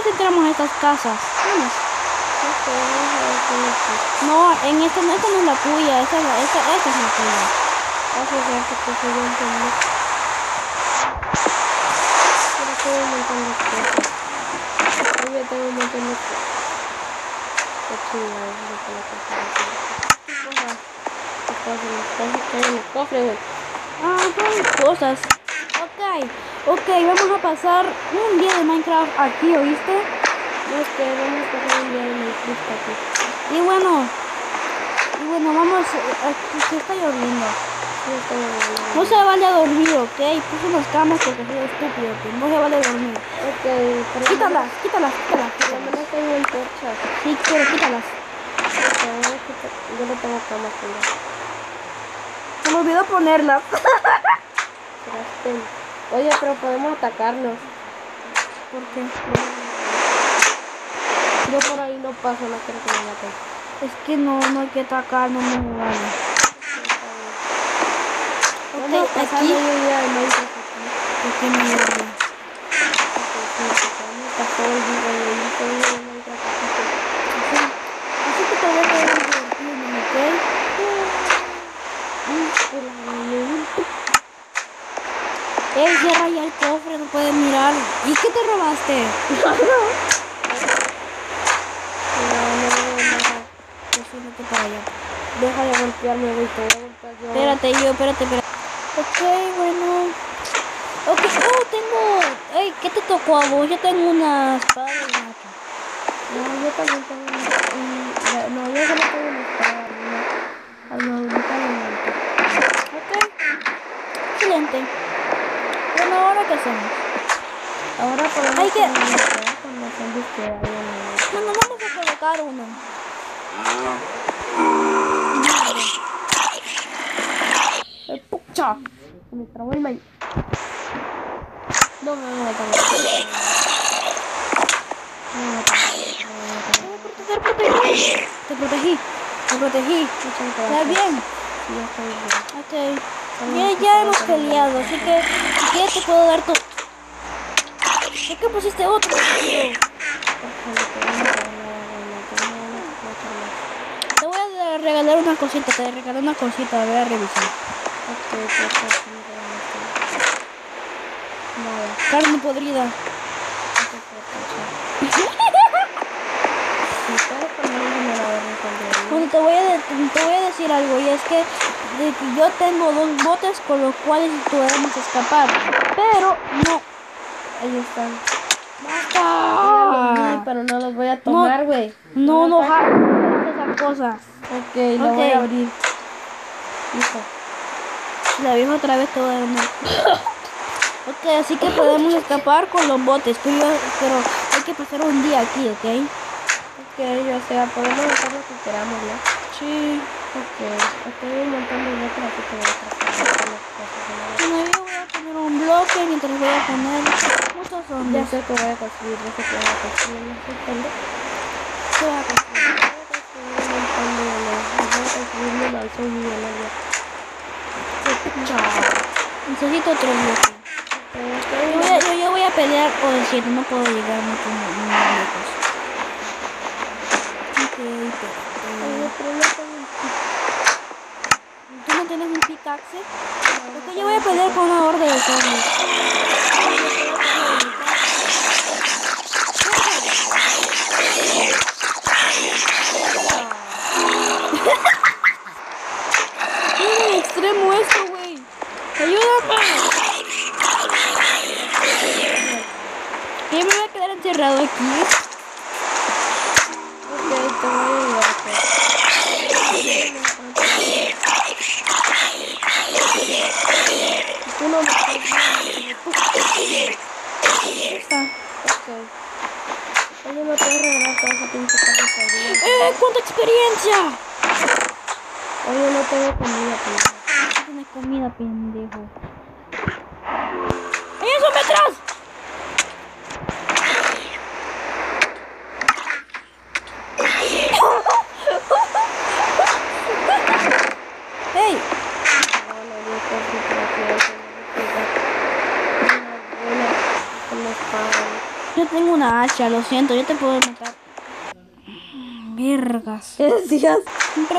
vamos si entramos a estas casas. Vamos. No, en esta, esta no es la tuya, esta, es la- esta, esta es la tuya. Hace rato que se yo entendí. Pero tengo un montón de cosas. Yo ya tengo un montón de cosas. Qué chingada, no te la cosa. ¿Qué cosa? ¿Qué cosa? ¿Qué cosa? ¿Qué hay en el cofre, güey? Ah, cosas. Ok, ok, vamos a pasar un día de Minecraft aquí, ¿oíste? No, es que vamos a pasar un día de Minecraft aquí. Y bueno, y bueno, vamos, aquí se está lloviendo. No se vale a dormir, ¿ok? Puse unas camas porque soy estúpido, que no se vale dormir. Ok, por lo Quítalas, quítalas, quítalas, Por lo menos tengo antorchas. Sí, pero quítalas. Ok, Yo no tengo camas, pero... Se me olvidó ponerlas. Oye, pero podemos atacarnos. ¿Por qué? Yo por ahí no paso, no quiero que me maten. Es que no, no hay que atacar, no me vale. Aquí- medio día de Minecraft aquí. ¿Por qué me vale? Porque sí, porque vamos a pasar el día de Minecraft aquí. Así, así que te voy a quedar divertido, ¿ok? Ey, cierra ya el cofre, no puedes mirar. ¿Y qué te robaste? No, no nada. Pues súbete para allá. Deja de golpearme, güey, te voy a golpear yo. Espérate, yo, espérate, espérate. Ok, bueno. Ok, oh, tengo... Ey, ¿qué te tocó a vos? Yo tengo una espada de gato. No, yo también tengo un... un- la- No, yo solo tengo una espada, una armadurita de manto. Ok. Excelente. Bueno, ¿ahora qué hacemos? Ahora podemos Hay que- el... Bueno, vamos a colocar uno. ¡Ay, pucha! Me trabó el maíz. No. No. No matar. Te protegí. Te protegí. Te protegí. Muchas ¿Estás gracias. bien? Sí, estoy bien. Ok. Ya, ya hemos peleado, así que si quieres te puedo dar tu... ¿Por qué pusiste otro? Te voy a regalar una cosita, te regalé una cosita, voy a revisar. Ok, pues, te voy, a de- te voy a decir algo, y es que, de yo tengo dos botes con los cuales podemos escapar, pero no. Ahí están. ¡Basta! Sí, pero no los voy a tomar, güey. No, no, no hagas esas cosas. Ok, lo Ok. voy a abrir. Listo. La vieja otra vez te voy a dar una. Ok, así que podemos escapar con los botes, pero, pero hay que pasar un día aquí, ¿ok? Ok, o sea, podemos hacer lo que queramos. Sí. Ok, aquí hay un montón de letras, así que voy a tratar de las voy a poner un bloque mientras voy a poner muchos Ya zombies. sé que voy a construir, ya sé que voy a construir, no sé cuándo. ¿Qué voy a construir? Voy a construir un montón de voy a construir mi mansión millonaria. Chao. Necesito otro bloque. Yo a, yo, yo voy a pelear o decir, no puedo llegar mucho muy muy lejos. Ok, pero, Oye, pero no tengo un ¿Tú no tienes un pickaxe? Porque yo voy a pelear con una horda de zombies. Es un extremo esto, güey. Ayúdame. Yo me voy a quedar encerrado aquí. Ok, te voy a ayudar, pues. Tú no me Está. Ok. Oye, ¿me puedes regalar todo ese pinche carne podrida? ¡Eh! ¡Cuánta experiencia! Oye, no tengo comida, pues. No tienes comida, pendejo. ¡Ey, eso me atrás! ¡Ey! No, no, yo creo que creo que eso no me queda. Una buena con la espada. Yo tengo una hacha, lo siento, yo te puedo matar. Vergas. ¿Qué decías? Pero